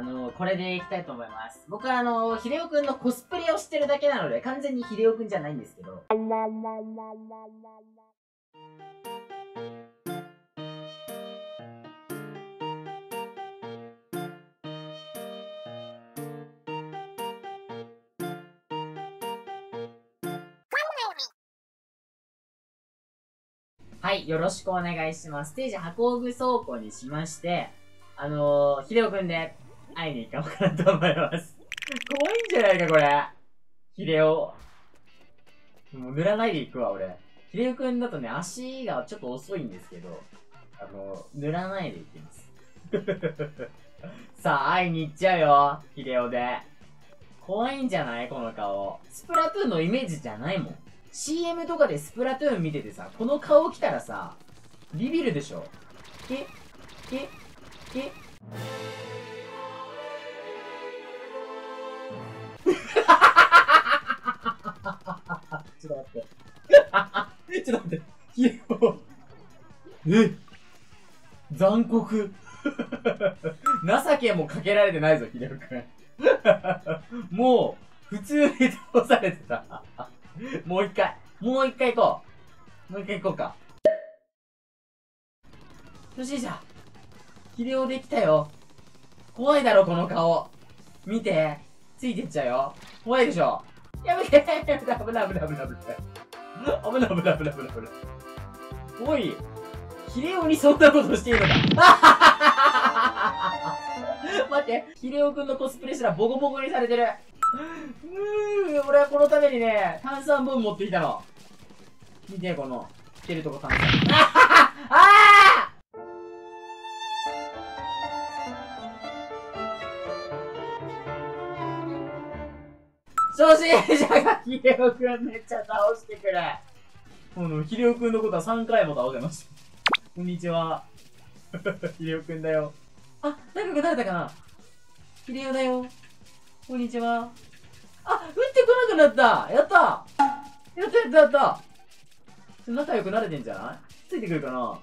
あの、これでいきたいと思います。僕はあの、ひでおくんのコスプレをしてるだけなので、完全にひでおくんじゃないんですけど。はい、よろしくお願いします。ステージ箱具倉庫にしまして、あのー、ひでおくんで会いに行こうかなと思います。怖いんじゃないか、これ。ひでお。もう塗らないで行くわ、俺。ひでおくんだとね、足がちょっと遅いんですけど、あの、塗らないで行きます。さあ、会いに行っちゃうよ、ひでおで。怖いんじゃない？この顔。スプラトゥーンのイメージじゃないもん。CM とかでスプラトゥーン見ててさ、この顔来たらさ、ビビるでしょ。え？え？え？ちょっと待って。ちょっと待って。ひよ。え残酷。情けもかけられてないぞ、ひでおくん。もう、普通に倒されてた。もう一回。もう一回行こう。もう一回行こうか。よしじゃ。ヒデオできたよ。怖いだろ、この顔。見て。ついてっちゃうよ。怖いでしょ？やめてやめて危ない危ない危ない危ない。危ない危ない危ない危ない危ない。おい。ヒデオにそんなことしていいのか。待って。ヒデオくんのコスプレしたらボコボコにされてる。うーん、俺はこのためにね、炭酸ボン持ってきたの。見て、この、着てるとこ炭酸。初心者がヒデオくんめっちゃ倒してくれ。この、ヒデオくんのことは3回も倒せました。こんにちは。ヒデオくんだよ。あ、仲良くなれたかなヒデオだよ。こんにちは。あ、降ってこなくなったやったやったやったやった仲良くなれてんじゃない？ついてくるかな？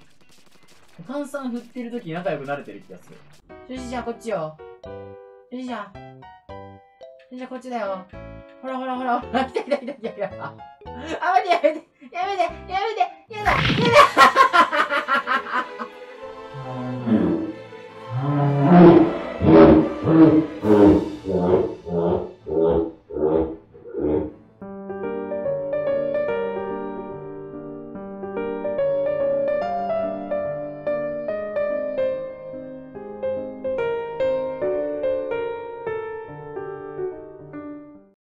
炭酸振ってる時仲良くなれてる気がする。よしじゃあこっちよ。よしじゃあ。よしじゃあこっちだよ。ほらほらほら。来た来た来た来た来た。あ、待ってやめて